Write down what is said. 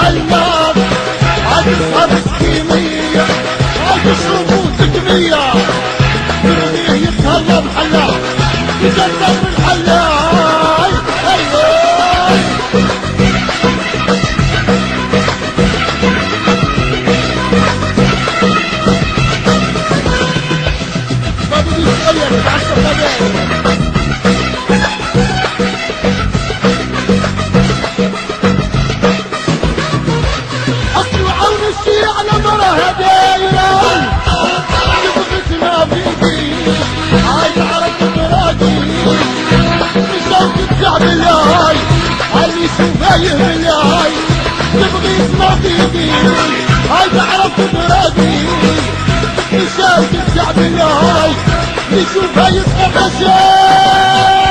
الحلاب عاد تسهر مسكينية عاد وتغنية تبنيه يتهرب حلاب يكسر الحلاب أيوه بابي بيتغير يتعشى بابي الشي على مرة هدايا تبغتنا بيدي عايز عرف مرادي بشوك الكعب الهاي علي شفايه بالهاي تبغي اسمع بيدي عايز عرف مرادي بشوك الكعب الهاي يشوفها يسقط الشاي